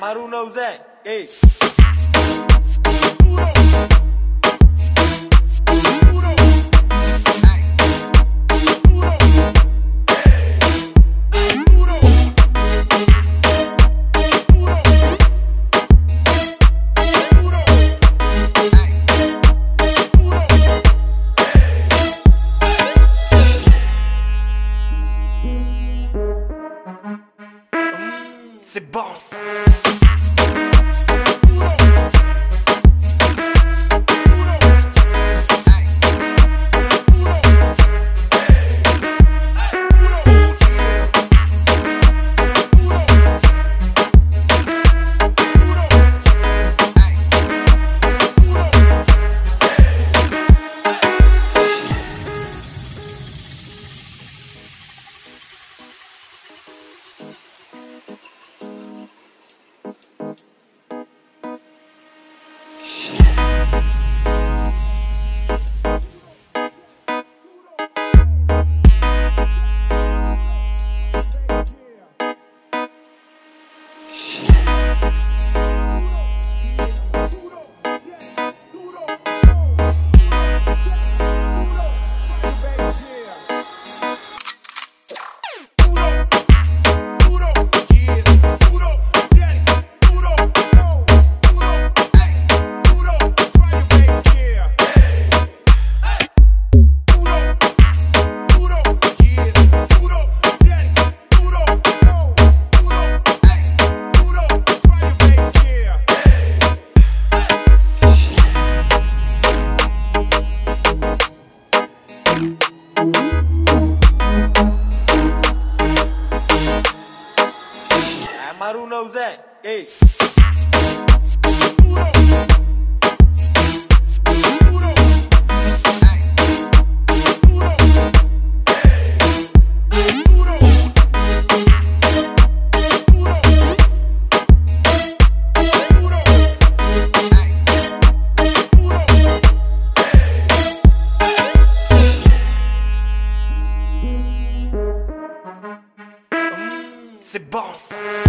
Amaru knows that. Hey. Amaru knows that. Hey. c'est bon ça.